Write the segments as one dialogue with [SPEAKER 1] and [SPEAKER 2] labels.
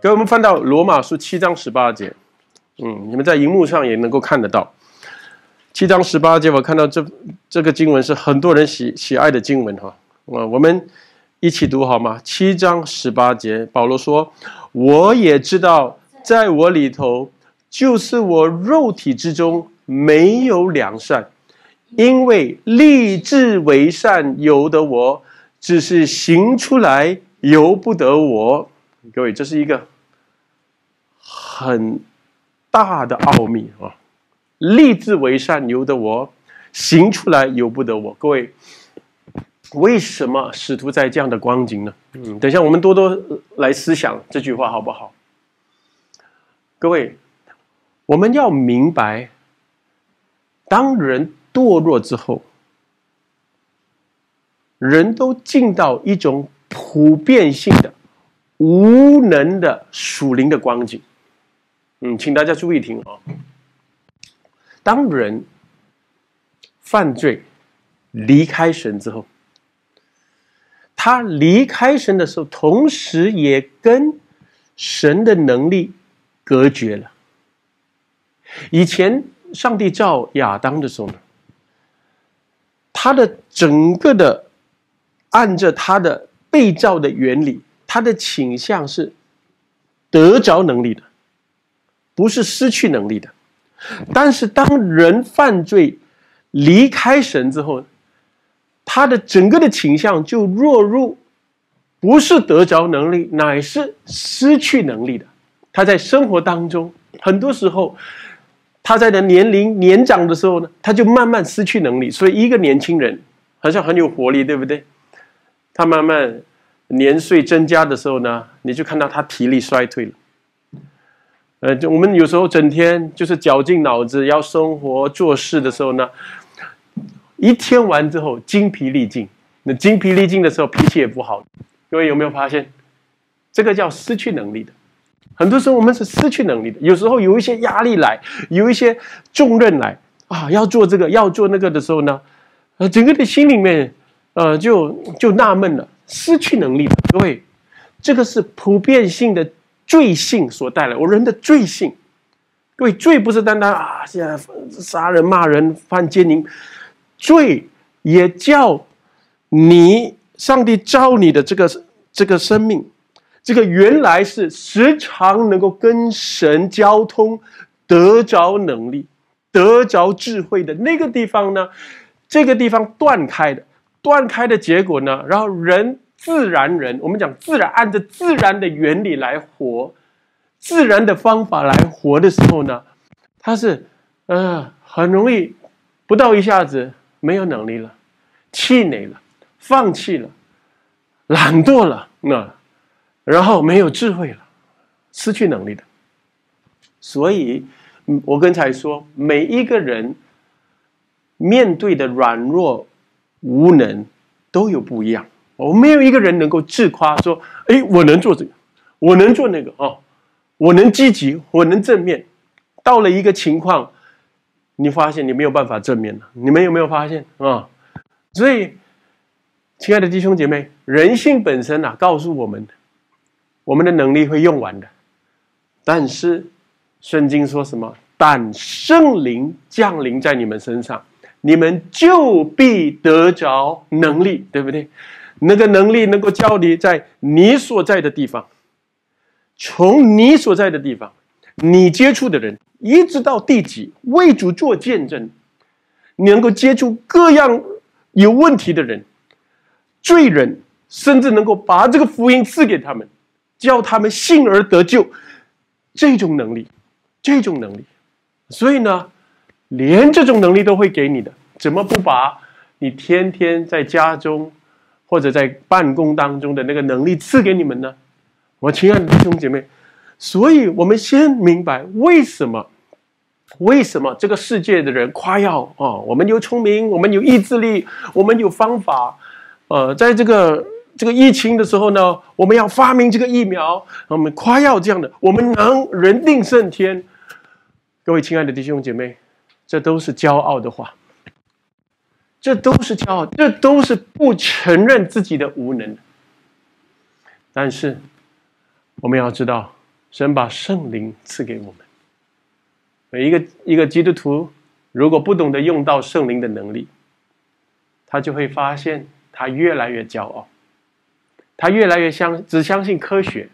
[SPEAKER 1] 给我们翻到罗马书七章十八节，嗯，你们在荧幕上也能够看得到。七章十八节，我看到这这个经文是很多人喜喜爱的经文哈。啊，我们一起读好吗？七章十八节，保罗说：“我也知道，在我里头，就是我肉体之中没有良善，因为立志为善由得我，只是行出来由不得我。”各位，这是一个很大的奥秘啊！立志为善由得我，行出来由不得我。各位，为什么使徒在这样的光景呢？嗯，等一下我们多多来思想这句话好不好？各位，我们要明白，当人堕落之后，人都进到一种普遍性的。无能的属灵的光景，嗯，请大家注意听啊。当人犯罪离开神之后，他离开神的时候，同时也跟神的能力隔绝了。以前上帝造亚当的时候呢，他的整个的按着他的被造的原理。他的倾向是得着能力的，不是失去能力的。但是当人犯罪离开神之后，他的整个的倾向就落入不是得着能力，乃是失去能力的。他在生活当中，很多时候他在的年龄年长的时候呢，他就慢慢失去能力。所以一个年轻人好像很有活力，对不对？他慢慢。年岁增加的时候呢，你就看到他体力衰退了。呃，就我们有时候整天就是绞尽脑汁要生活做事的时候呢，一天完之后精疲力尽。那精疲力尽的时候脾气也不好。各位有没有发现，这个叫失去能力的？很多时候我们是失去能力的。有时候有一些压力来，有一些重任来啊，要做这个要做那个的时候呢，呃，整个的心里面呃就就纳闷了。失去能力的各位，这个是普遍性的罪性所带来。我人的罪性，各位罪不是单单啊，现在杀人、骂人、犯奸淫，罪也叫你上帝召你的这个这个生命，这个原来是时常能够跟神交通、得着能力、得着智慧的那个地方呢？这个地方断开的。断开的结果呢？然后人自然人，我们讲自然，按照自然的原理来活，自然的方法来活的时候呢，他是嗯很容易不到一下子没有能力了，气馁了，放弃了，懒惰了，那然后没有智慧了，失去能力的。所以，我刚才说，每一个人面对的软弱。无能都有不一样，我没有一个人能够自夸说：“哎，我能做这个，我能做那个啊，我能积极，我能正面。”到了一个情况，你发现你没有办法正面了。你们有没有发现啊？所以，亲爱的弟兄姐妹，人性本身啊，告诉我们，我们的能力会用完的。但是，圣经说什么？但圣灵降临在你们身上。你们就必得着能力，对不对？那个能力能够叫你在你所在的地方，从你所在的地方，你接触的人，一直到地极为主做见证，你能够接触各样有问题的人、罪人，甚至能够把这个福音赐给他们，叫他们信而得救。这种能力，这种能力，所以呢。连这种能力都会给你的，怎么不把你天天在家中或者在办公当中的那个能力赐给你们呢？我亲爱的弟兄姐妹，所以我们先明白为什么，为什么这个世界的人夸耀哦，我们有聪明，我们有意志力，我们有方法，呃，在这个这个疫情的时候呢，我们要发明这个疫苗，我们夸耀这样的，我们能人定胜天。各位亲爱的弟兄姐妹。这都是骄傲的话，这都是骄傲，这都是不承认自己的无能。但是，我们要知道，神把圣灵赐给我们。每一个一个基督徒，如果不懂得用到圣灵的能力，他就会发现他越来越骄傲，他越来越相只相信科学，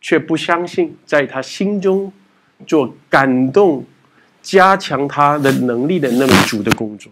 [SPEAKER 1] 却不相信在他心中做感动、加强他的能力的那么主的工作。